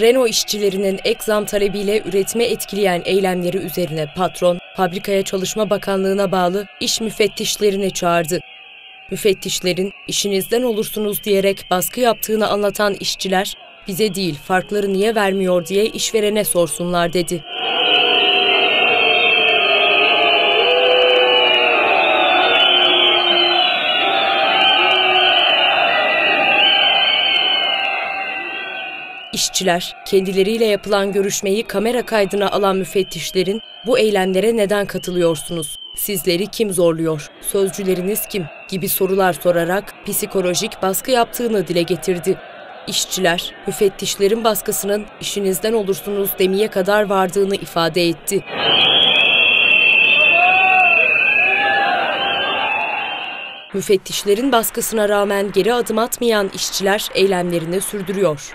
Renault işçilerinin ek zam talebiyle üretime etkileyen eylemleri üzerine patron, Fabrikaya Çalışma Bakanlığı'na bağlı iş müfettişlerini çağırdı. Müfettişlerin işinizden olursunuz diyerek baskı yaptığını anlatan işçiler, bize değil farkları niye vermiyor diye işverene sorsunlar dedi. İşçiler, kendileriyle yapılan görüşmeyi kamera kaydına alan müfettişlerin bu eylemlere neden katılıyorsunuz? Sizleri kim zorluyor? Sözcüleriniz kim? gibi sorular sorarak psikolojik baskı yaptığını dile getirdi. İşçiler, müfettişlerin baskısının işinizden olursunuz demeye kadar vardığını ifade etti. Müfettişlerin baskısına rağmen geri adım atmayan işçiler eylemlerini sürdürüyor.